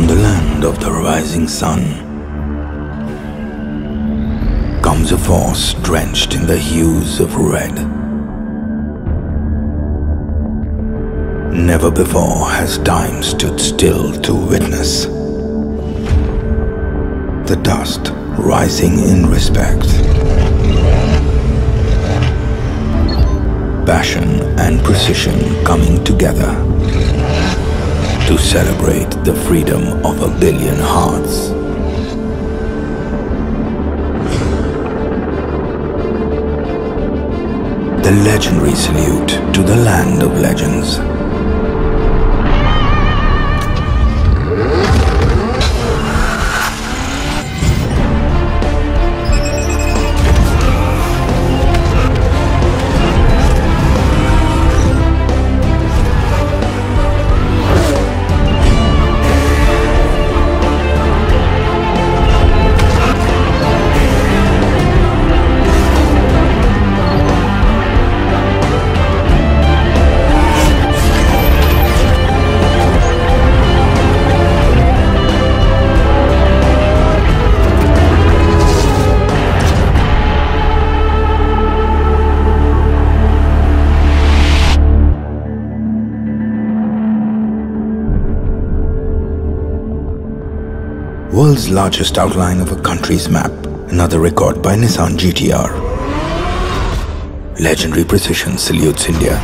land of the rising sun comes a force drenched in the hues of red. Never before has time stood still to witness the dust rising in respect. Passion and precision coming together to celebrate the freedom of a billion hearts. The legendary salute to the land of legends. World's largest outline of a country's map. Another record by Nissan GTR. Legendary Precision salutes India.